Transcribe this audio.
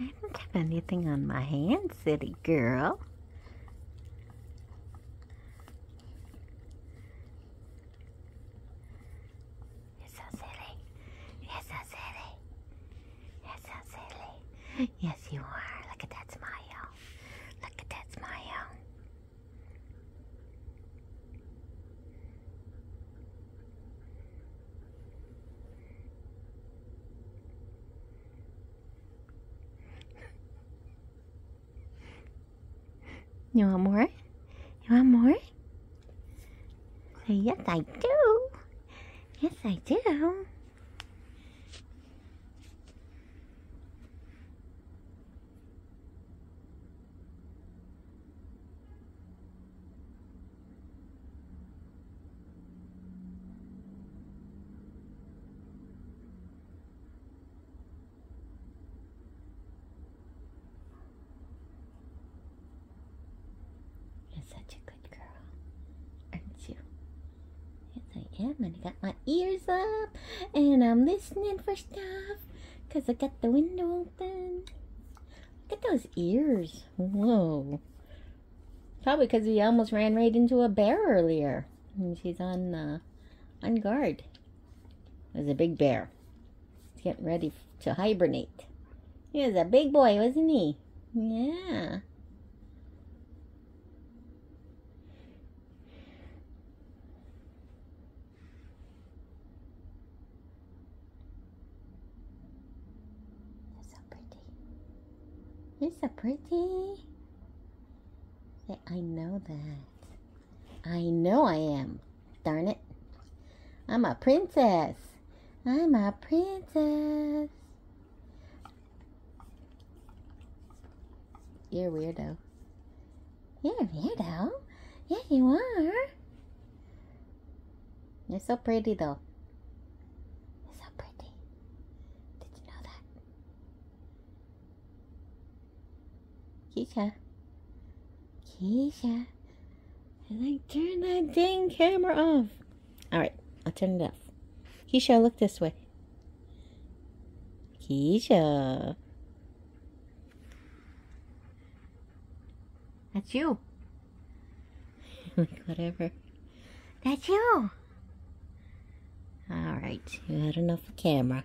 I don't have anything on my hand, city girl. You're so silly. You're so silly. You're so silly. Yes, you are. Look at that smile. Look at that smile. You want more? You want more? Yes, I do. Yes, I do. Such a good girl, aren't you? Yes, I am. And I got my ears up, and I'm listening for stuff, because I got the window open. Look at those ears. Whoa. Probably because we almost ran right into a bear earlier. And she's on, uh, on guard. It was a big bear. He's getting ready to hibernate. He was a big boy, wasn't he? Yeah. You're so pretty. You're so pretty. Say, I know that. I know I am. Darn it. I'm a princess. I'm a princess. You're a weirdo. You're a weirdo. Yeah, you are. You're so pretty, though. You're so pretty. Did you know Keisha. Keisha. I like turn that dang camera off. Alright, I'll turn it off. Keisha, look this way. Keisha. That's you. like, whatever. That's you. Alright, you had enough of camera.